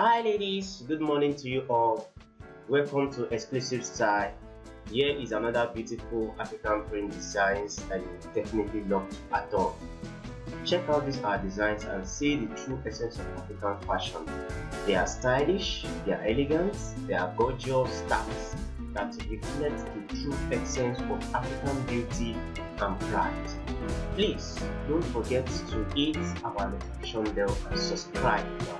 Hi ladies, good morning to you all. Welcome to Xclusive Style. Here is another beautiful African print designs that you definitely love at all. Check out these our designs and see the true essence of African fashion. They are stylish, they are elegant, they are gorgeous styles that reflect the true essence of African beauty and pride. Please don't forget to hit our notification bell and subscribe to.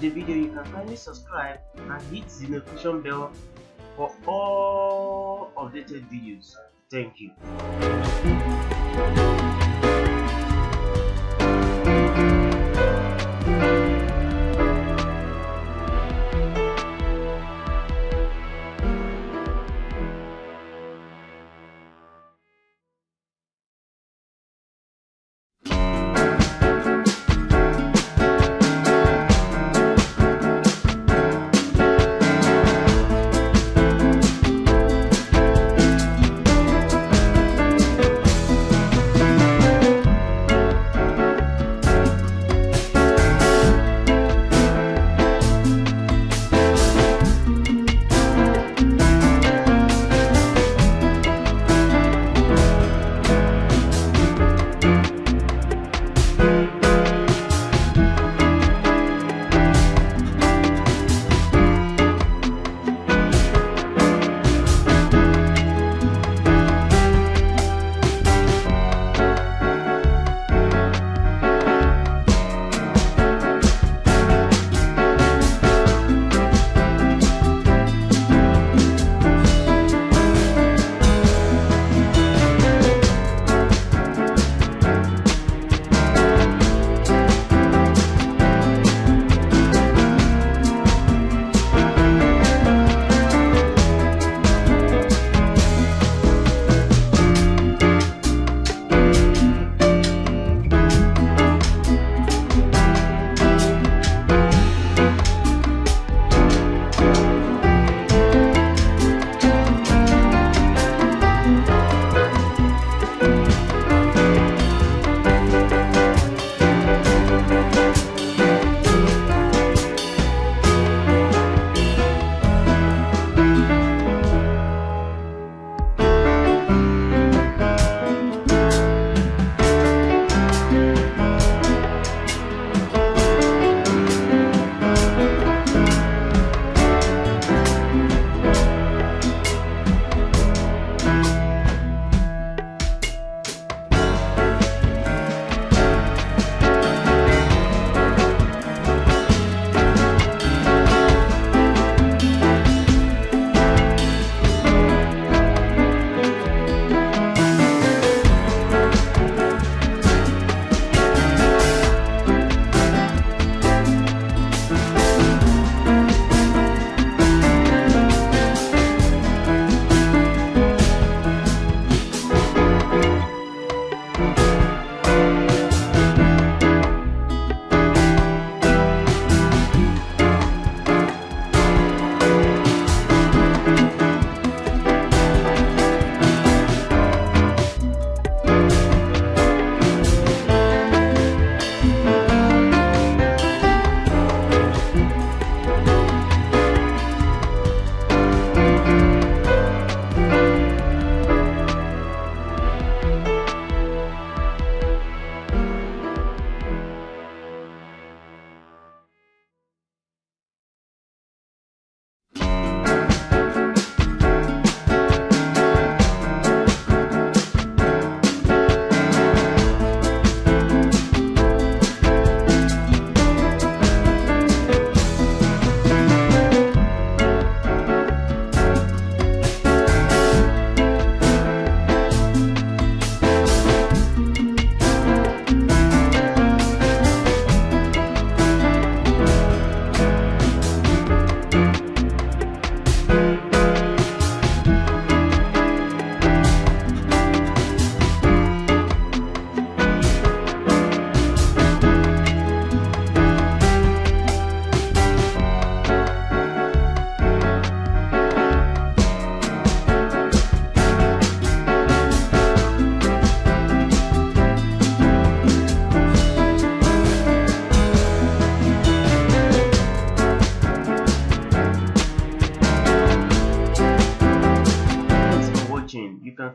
The video, you can kindly subscribe and hit the notification bell for all updated videos. Thank you.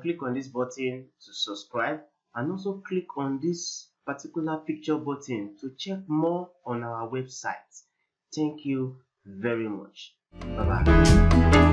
Click on this button to subscribe and also click on this particular picture button to check more on our website. Thank you very much. Bye bye.